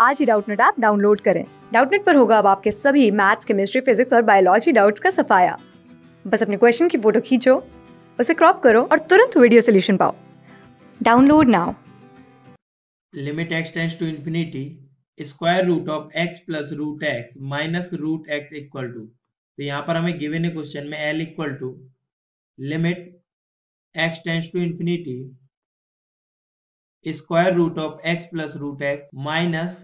आज ही Doubtnut app download करें। डाउटनेट पर होगा अब आपके सभी मैथ्स, केमिस्ट्री, फिजिक्स और बायोलॉजी डाउट्स का सफाया। बस अपने क्वेश्चन की फ़ोटो खींचो, उसे क्रॉप करो और तुरंत वीडियो सोल्यूशन पाओ। Download now. Limit x tends to infinity, square root of x plus root x minus root x equal to तो यहाँ पर हमें गिवन है क्वेश्चन में l equal to limit x tends to infinity square root of x plus root X minus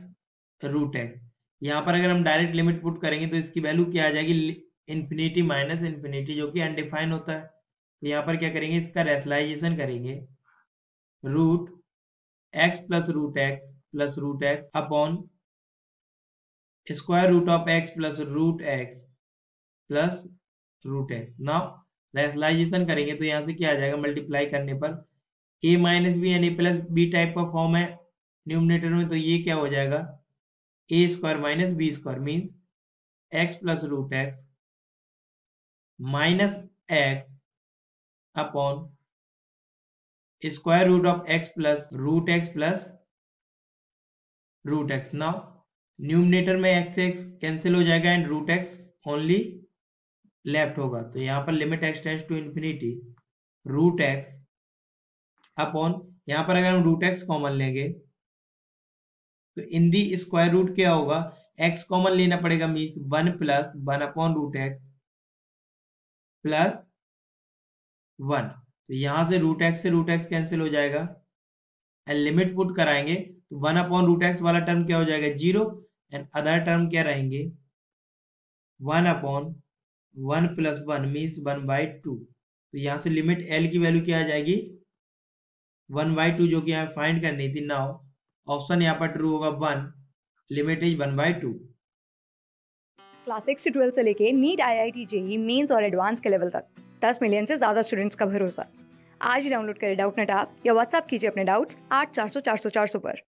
root X यहाँ पर अगर हम डायरेक्ट लिमिट पुट करेंगे तो इसकी वैल्यू क्या आ जाएगी? इंफिनिटी माइनस इन्फिनिटी जो कि अनडिफाइन होता है। तो यहाँ पर क्या करेंगे? इसका रेथलाइजेशन करेंगे। Root X plus root X plus root X upon square root of X plus root X plus root X now rationalization करेंगे तो यहाँ से क्या आ जाएगा? मल्टीप्लाई करने पर। ए माइनस बी यानी प्लस बी टाइप का फॉर्म है। न्यूमिनेटर में तो ये क्या हो जाएगा? A square minus B square means X plus root X minus X upon square root of X plus root X plus root X now numerator में एक्स एक्स कैंसिल हो जाएगा and root X only left होगा। तो यहाँ पर limit X tends to infinity root X upon यहाँ पर अगर हम रूट एक्स कॉमन लेंगे तो इन दी स्क्वायर रूट क्या होगा? एक्स कॉमन लेना पड़ेगा means one plus one upon root X plus one तो यहाँ से रूट एक्स से रूट एक्स कैंसिल हो जाएगा। एंड लिमिट पुट कराएँगे तो वन अपॉन रूट एक्स वाला टर्म क्या हो जाएगा? ज़ीरो एंड अदर टर्म क्या रहेंगे? One upon one plus one means one by two तो यहाँ से लिमिट एल की वैल्यू क्या आ जाएगी? वन बाई टू जो कि यहाँ फाइंड करनी थी नाउ ऑप्शन यहाँ पर ट्रू होगा one limit is one by two class six से ट्वेल्थ से लेके NEET I I T JEE mains और एडवांस के लेवल तक, दस मिलियन से ज़्यादा स्टूडेंट्स का भरोसा। आज ही डाउनलोड करें डाउट नेट आप या व्हाट्सअप कीजिए अपने डाउट्स आठ चार सौ चार सौ चार सौ पर।